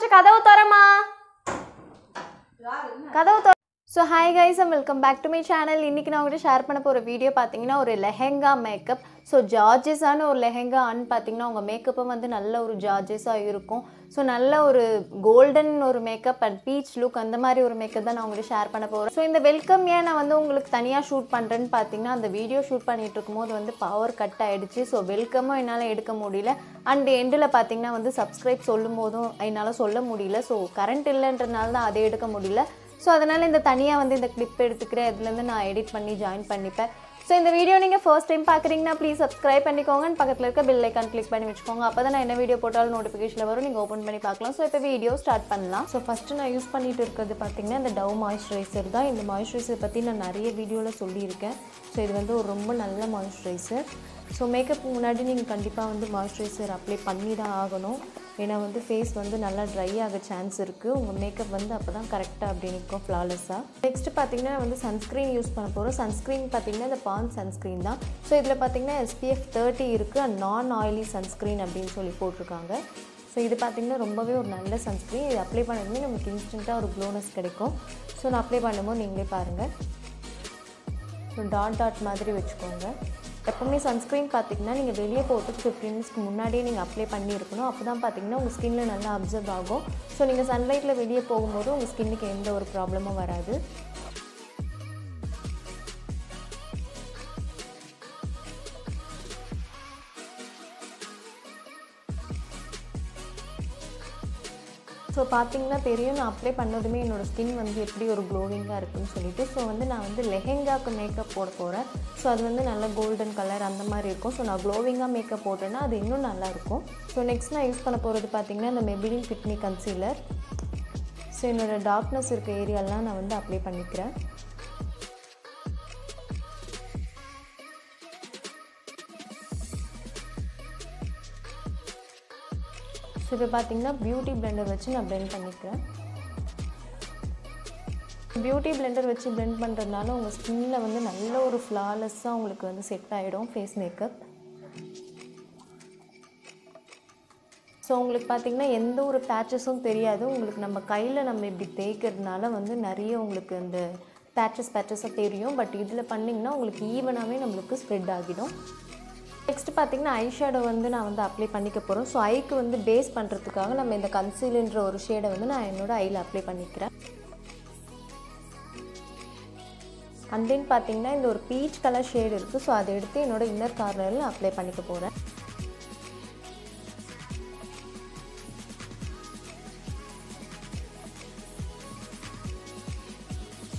கொஞ்சம் கதவு தரமா கதவு so hi guys and welcome back to my channel இன்றைக்கி நான் உங்கள்கிட்ட ஷேர் பண்ண போகிற வீடியோ பார்த்தீங்கன்னா ஒரு லெஹெங்கா மேக்கப் ஸோ ஜார்ஜஸான ஒரு லெஹெங்கான்னு பார்த்தீங்கன்னா உங்கள் மேக்கப்பும் வந்து நல்ல ஒரு ஜார்ஜஸாக இருக்கும். ஸோ நல்ல ஒரு கோல்டன் ஒரு மேக்கப் அண்ட் பீச் லுக் அந்த மாதிரி ஒரு மேக்கப் தான் நான் உங்களுக்கு ஷேர் பண்ண போகிறேன் ஸோ இந்த வெல்கம் ஏன் நான் வந்து உங்களுக்கு தனியாக ஷூட் பண்ணுறேன்னு பார்த்தீங்கன்னா அந்த வீடியோ ஷூட் பண்ணிகிட்டு இருக்கும்போது வந்து பவர் கட் ஆகிடுச்சு ஸோ வெல்கமும் என்னால் எடுக்க முடியல. அண்ட் எண்டில் பார்த்தீங்கன்னா வந்து சப்ஸ்கிரைப் சொல்லும் போதும் என்னால் சொல்ல முடியல. ஸோ கரண்ட் இல்லைன்றனால தான் அதை எடுக்க முடியல. ஸோ அதனால் இந்த தனியாக வந்து இந்த கிளிப் எடுத்துக்கிற இதுலேருந்து நான் எடிட் பண்ணி ஜாயின் பண்ணிப்பேன். ஸோ இந்த வீடியோ நீங்கள் ஃபர்ஸ்ட் டைம் பார்க்குறீங்கன்னா ப்ளீஸ் சப்ஸ்கிரைப் பண்ணிக்கோங்க. பக்கத்தில் இருக்க பெல் ஐக்கான் கிளிக் பண்ணி வச்சுக்கோங்க. அப்போ தான் நான் என்ன வீடியோ போட்டாலும் நோட்டிஃபிகேஷனில் வரும். நீங்கள் ஓப்பன் பண்ணி பார்க்கலாம். ஸோ இப்போ வீடியோ ஸ்டார்ட் பண்ணலாம். ஸோ ஃபஸ்ட்டு நான் யூஸ் பண்ணிட்டு இருக்கிறது பார்த்தீங்கன்னா இந்த டவ் மாய்ஸ்சரைசர் தான். இந்த மாய்ஸ்சரைசர் பற்றி நான் நிறைய வீடியோவில் சொல்லியிருக்கேன். ஸோ இது வந்து ஒரு ரொம்ப நல்ல மாய்ஸ்சரைசர் ஸோ மேக்கப் முன்னாடி நீங்கள் கண்டிப்பாக வந்து மாய்ஸ்சரைசர் அப்ளை பண்ணி தான் ஆகணும். ஏன்னா வந்து ஃபேஸ் வந்து நல்லா ட்ரை ஆக சான்ஸ் இருக்குது உங்கள் மேக்கப் வந்து அப்போ தான் கரெக்டாக அப்படி நிற்கும் ஃப்ளாலெஸ்ஸாக நெக்ஸ்ட் பார்த்தீங்கன்னா வந்து சன்ஸ்க்ரீன் யூஸ் பண்ண போகிறோம் சன்ஸ்க்ரீன் பார்த்தீங்கன்னா இந்த பான் சன்ஸ்க்ரீன் தான். ஸோ இதில் பார்த்தீங்கன்னா எஸ்பிஎஃப் தேர்ட்டி இருக்குது அண்ட் நான் ஆயிலி சன்ஸ்க்ரீன் அப்படின்னு சொல்லி போட்டிருக்காங்க. ஸோ இது பார்த்திங்கன்னா ரொம்பவே ஒரு நல்ல சன்ஸ்க்ரீன் இது அப்ளை பண்ணதுமே நமக்கு இன்ஸ்டண்ட்டாக ஒரு க்ளோனஸ் கிடைக்கும். ஸோ நான் அப்ளை பண்ணும்போது நீங்களே பாருங்கள் ஸோ டாட் டாட் மாதிரி வச்சுக்கோங்க. எப்போவுமே சன்ஸ்க்ரீன் பார்த்திங்கன்னா நீங்கள் வெளியே போகிறதுக்கு ஃபிஃப்டீன் மினிட்ஸ்க்கு முன்னாடியே நீங்கள் அப்ளை பண்ணியிருக்கணும். அப்போ தான் பார்த்தீங்கன்னா உங்கள் ஸ்கின்ல நல்லா அப்சர்வ் ஆகும். ஸோ நீங்கள் சன்லைட்டில் வெளியே போகும்போது உங்கள் ஸ்கின்னுக்கு எந்த ஒரு ப்ராப்ளமும் வராது. ஸோ பார்த்தீங்கன்னா தெரியும் நான் அப்ளை பண்ணதுமே என்னோடய ஸ்கின் வந்து எப்படி ஒரு க்ளோவிங்காக இருக்குன்னு சொல்லிட்டு. ஸோ வந்து நான் வந்து லெஹெங்காவுக்கு மேக்கப் போட போகிறேன் ஸோ அது வந்து நல்லா கோல்டன் கலர் அந்த மாதிரி இருக்கும். ஸோ நான் க்ளோவிங்காக மேக்கப் போட்டேன்னா அது இன்னும் நல்லாயிருக்கும் ஸோ நெக்ஸ்ட் நான் யூஸ் பண்ண போகிறது பார்த்திங்கன்னா இந்த Maybelline fit me concealer so என்னோடய டார்க்னஸ் இருக்க ஏரியாலாம் நான் வந்து அப்ளை பண்ணிக்கிறேன். ஸோ இப்போ பார்த்தீங்கன்னா பியூட்டி பிளெண்டர் வச்சு நான் பிளெண்ட் பண்ணிக்கிறேன். பியூட்டி பிளெண்டர் வச்சு பிளெண்ட் பண்ணுறதுனால உங்கள் ஸ்கின்னில் வந்து நல்ல ஒரு ஃப்ளாலெஸ்ஸாக உங்களுக்கு வந்து செட் ஆகிடும் ஃபேஸ் மேக்கப் ஸோ உங்களுக்கு பார்த்தீங்கன்னா எந்த ஒரு பேச்சஸும் தெரியாது. உங்களுக்கு நம்ம கையில் நம்ம இப்படி தேய்க்கிறதுனால வந்து நிறைய உங்களுக்கு அந்த பேச்சஸ் பேச்சஸாக தெரியும். பட் இதில் பண்ணிங்கன்னா உங்களுக்கு ஈவனாகவே நம்மளுக்கு ஸ்ப்ரெட் ஆகிடும். நெக்ஸ்ட் பார்த்தீங்கன்னா ஐ ஷேடோ வந்து நான் வந்து அப்ளை பண்ணிக்க போகிறோம் ஸோ ஐக்கு வந்து பேஸ் பண்ணுறதுக்காக நம்ம இந்த கன்சீலுன்ற ஒரு ஷேடை வந்து நான் என்னோட ஐயில் அப்ளை பண்ணிக்கிறேன். அண்ட் தென் பார்த்தீங்கன்னா இந்த ஒரு பீச் கலர் ஷேடு இருக்குது ஸோ அதை எடுத்து என்னோட இன்னர் கார்னரில் அப்ளை பண்ணிக்க போகிறேன்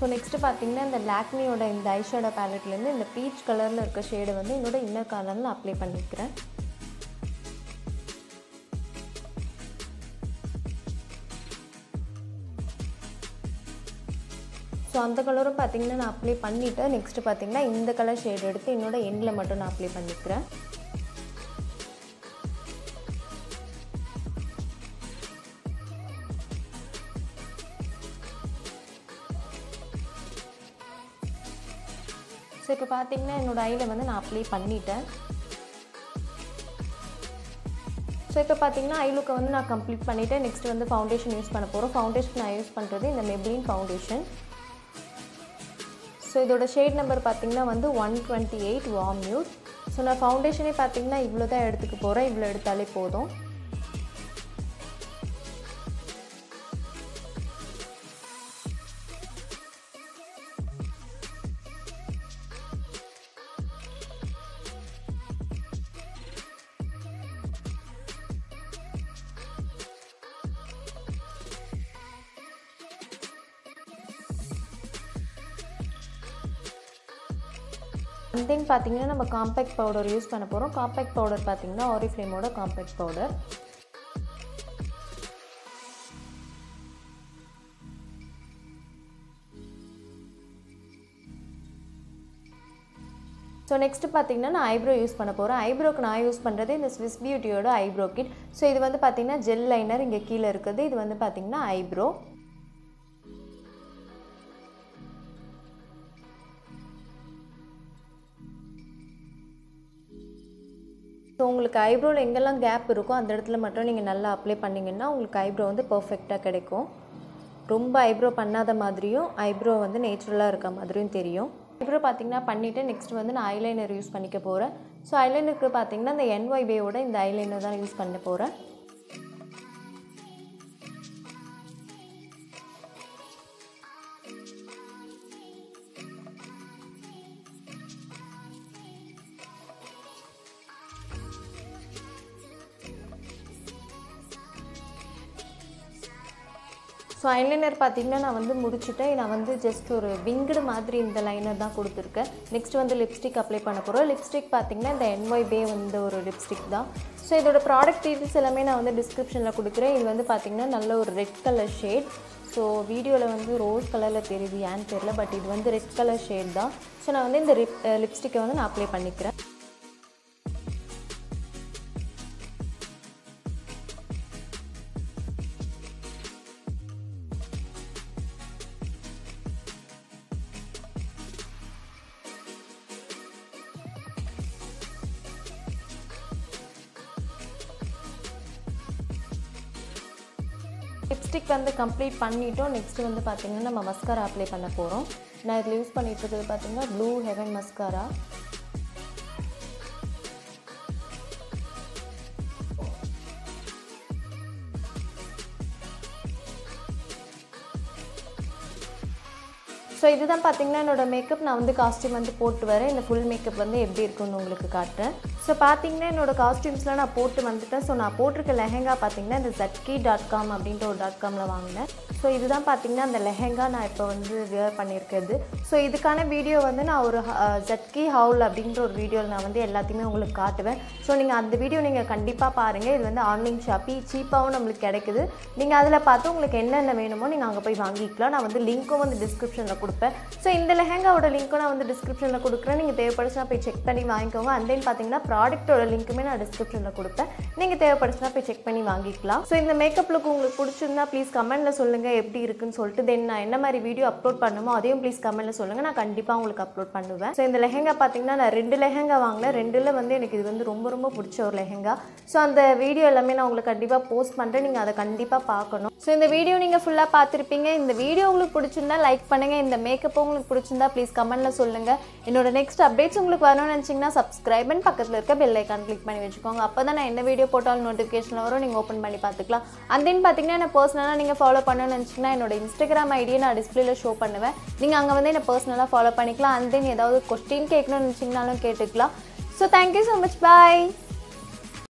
ஸோ நெக்ஸ்ட்டு பார்த்தீங்கன்னா இந்த லாக்மியோட இந்த ஐஷேடோ பேலட்லேருந்து இந்த பீச் கலரில் இருக்க ஷேடை வந்து என்னோட இன்னர் கார்னரில் அப்ளை பண்ணிக்கிறேன். ஸோ அந்த கலரும் பார்த்தீங்கன்னா நான் அப்ளை பண்ணிவிட்டு நெக்ஸ்ட்டு பார்த்தீங்கன்னா இந்த கலர் ஷேட் எடுத்து என்னோட எண்டில் மட்டும் நான் அப்ளை பண்ணிக்கிறேன். ஸோ இப்போ பார்த்தீங்கன்னா என்னோடய ஐயில் வந்து நான் அப்ளை பண்ணிட்டேன். ஸோ இப்போ பார்த்தீங்கன்னா ஐ லுக்கை வந்து நான் கம்ப்ளீட் பண்ணிவிட்டேன் நெக்ஸ்ட் வந்து ஃபவுண்டேஷன் யூஸ் பண்ண போகிறோம் ஃபவுண்டேஷன் நான் யூஸ் பண்ணுறது இந்த மெப்ளின் ஃபவுண்டேஷன் ஸோ இதோட ஷேட் நம்பர் பார்த்தீங்கன்னா வந்து one twenty eight warm nude so நான் ஃபவுண்டேஷனே பார்த்தீங்கன்னா இவ்வளோ தான் எடுத்துக்க போகிறேன் இவ்வளோ எடுத்தாலே போதும். தென் பார்த்தீங்கன்னா நம்ம காம்பேக்ட் பவுடர் யூஸ் பண்ண போகிறோம் காம்பேக்ட் பவுடர் பார்த்தீங்கன்னா ஆரிஃப்ளேமோட காம்பேக்ட் பவுடர் ஸோ நெக்ஸ்ட் பார்த்தீங்கன்னா நான் ஐப்ரோ யூஸ் பண்ண போகிறேன் ஐப்ரோக்கு நான் யூஸ் பண்ணுறது இந்த ஸ்விஸ் பியூட்டியோட ஐப்ரோ கிட் ஸோ இது வந்து பார்த்தீங்கன்னா ஜெல் லைனர் இங்கே கீழே இருக்குது. இது வந்து பார்த்தீங்கன்னா ஐப்ரோ ஸோ உங்களுக்கு ஐப்ரோவில் எங்கெல்லாம் கேப் இருக்கோ அந்த இடத்துல மட்டும் நீங்கள் நல்லா அப்ளை பண்ணிங்கன்னா உங்களுக்கு ஐப்ரோ வந்து பர்ஃபெக்டாக கிடைக்கும். ரொம்ப ஐப்ரோ பண்ணாத மாதிரியும் ஐப்ரோ வந்து நேச்சுரலாக இருக்க மாதிரியும் தெரியும். ஐப்ரோ பார்த்திங்கன்னா பண்ணிவிட்டு நெக்ஸ்ட் வந்து நான் ஐலைனர் யூஸ் பண்ணிக்க போகிறேன் ஸோ ஐலைனருக்கு பார்த்தீங்கன்னா இந்த என்ஒய்பேயோட இந்த ஐலைனர் தான் யூஸ் பண்ண போகிறேன் ஸோ ஐலைனர் பார்த்திங்கன்னா நான் வந்து முடிச்சுட்டேன். நான் வந்து ஜஸ்ட் ஒரு விங்குடு மாதிரி இந்த லைனர் தான் கொடுத்துருக்கேன். நெக்ஸ்ட் வந்து லிப்ஸ்டிக் அப்ளை பண்ண போகிறோம் லிப்ஸ்டிக் பார்த்திங்கன்னா இந்த என்ஒய் பே வந்து ஒரு லிப்ஸ்டிக் தான். ஸோ இதோட ப்ராடக்ட் டீட்டெயில்ஸ் எல்லாமே நான் வந்து டிஸ்கிரிப்ஷனில் கொடுக்குறேன். இது வந்து பார்த்திங்கன்னா நல்ல ஒரு ரெட் கலர் ஷேட் ஸோ வீடியோவில் வந்து ரோஸ் கலரில் தெரியுது ஏன்னு தெரியல பட் இது வந்து ரெட் கலர் ஷேட் தான். ஸோ நான் வந்து இந்த லிப் லிப்ஸ்டிக்கை வந்து நான் அப்ளை பண்ணிக்கிறேன். லிப்ஸ்டிக் வந்து கம்ப்ளீட் பண்ணிட்டோம். நெக்ஸ்ட்டு வந்து பார்த்திங்கன்னா நம்ம மஸ்காரா அப்ளை பண்ண போகிறோம் நான் இதில் யூஸ் பண்ணிட்டு இருக்கிறது பார்த்திங்கன்னா ப்ளூ ஹெவன் மஸ்காரா ஸோ இதுதான் பார்த்தீங்கன்னா என்னோட மேக்கப் நான் வந்து காஸ்ட்யூம் வந்து போட்டு வரேன். இந்த ஃபுல் மேக்கப் வந்து எப்படி இருக்குன்னு உங்களுக்கு காட்டுறேன். ஸோ பார்த்தீங்கன்னா என்னோட காஸ்ட்யூம்ஸ்லாம் நான் போட்டு வந்துட்டேன். ஸோ நான் போட்டிருக்க லெஹெங்கா பார்த்தீங்கன்னா இந்த ஜட்கி டாட் காம் அப்படின்ற ஒரு டாட் காமில் வாங்கினேன். ஸோ இதுதான் பார்த்தீங்கன்னா அந்த லெஹெங்கா நான் இப்போ வந்து வியர் பண்ணியிருக்கிறது. ஸோ இதுக்கான வீடியோ வந்து நான் ஒரு ஜட்கி ஹவுல் அப்படின்ற ஒரு வீடியோவில் நான் வந்து எல்லாத்தையுமே உங்களுக்கு காட்டுவேன். ஸோ நீங்கள் அந்த வீடியோ நீங்கள் கண்டிப்பாக பாருங்கள் இது வந்து ஆன்லைன் ஷாப்பி சீப்பாகவும் நம்மளுக்கு கிடைக்குது. நீங்கள் அதில் பார்த்து உங்களுக்கு என்னென்ன வேணுமோ நீங்கள் அங்கே போய் வாங்கிக்கலாம். நான் வந்து லிங்க்கும் வந்து டிஸ்கிரிப்ஷனில் கொடுப்பேன். ஸோ இந்த லெஹெங்காவோட லிங்க்கும் நான் வந்து டிஸ்கிரிப்ஷனில் கொடுக்குறேன். நீங்கள் தேவைப்படுச்சுன்னா போய் செக் பண்ணி வாங்கிக்கோங்க. அண்ட் தென் பார்த்தீங்கன்னா ப்ராடக்ட்டோட லிங்க்குமே நான் டிஸ்கிரிப்ஷனில் கொடுப்பேன். நீங்கள் தேவைப்படுச்சுன்னா போய் செக் பண்ணி வாங்கிக்கலாம். ஸோ இந்த மேக்கப் லுக் உங்களுக்கு பிடிச்சிருந்தா ப்ளீஸ் கமெண்ட்டில் சொல்லுங்கள் எப்படி இருக்குன்னு சொல்லிட்டு தென் நான் என்ன மாதிரி வீடியோ அப்லோட் பண்ணுமோ அதையும் ப்ளீஸ் கமெண்ட்டில் சொல்லுங்கள் நான் கண்டிப்பாக உங்களுக்கு அப்லோட் பண்ணுவேன். ஸோ இந்த லெஹங்கா பார்த்தீங்கன்னா நான் ரெண்டு லெஹங்கா வாங்கினேன். ரெண்டில் வந்து எனக்கு இது வந்து ரொம்ப ரொம்ப பிடிச்ச ஒரு லெஹங்கா. ஸோ அந்த வீடியோ எல்லாமே நான் உங்களுக்கு கண்டிப்பாக போஸ்ட் பண்ணுறேன் நீங்கள் அதை கண்டிப்பாக பார்க்கணும். ஸோ இந்த வீடியோ நீங்கள் ஃபுல்லாக பார்த்துருப்பீங்க. இந்த வீடியோ உங்களுக்கு பிடிச்சிருந்தா லைக் பண்ணுங்கள் இந்த மேக்கப் உங்களுக்கு பிடிச்சிருந்தா ப்ளீஸ் கமெண்ட்டில் சொல்லுங்கள் என்னோட நெக்ஸ்ட் அப்டேட்ஸ் உங்களுக்கு வரணும்னு நினச்சிங்கன்னா சப்ஸ்கிரைப் அண்ட் பக்கத்தில் இருக்க பெல் ஐக்கான் கிளிக் பண்ணி வச்சுக்கோங்க. அப்போ தான் நான் என்ன வீடியோ போட்டாலும் நோட்டிஃபிகேஷன் வரும். நீங்கள் ஓப்பன் பண்ணி பார்த்துக்கலாம். அண்ட் தென் பார்த்தீங்கன்னா என்ன பர்சனலாக நீங்கள் ஃபாலோ பண்ணணும்னு நினச்சிங்கன்னா என்னோட இன்ஸ்டாகிராம் ஐடியை நான் டிஸ்பிளேல ஷோ பண்ணுவேன். நீங்கள் அங்கே வந்து என்ன பர்சனலாக ஃபாலோ பண்ணிக்கலாம். அண்ட் தென் ஏதாவது கொஸ்டின் கேட்கணும்னு நினச்சிங்கனாலும் கேட்டுக்கலாம். So thank you so much bye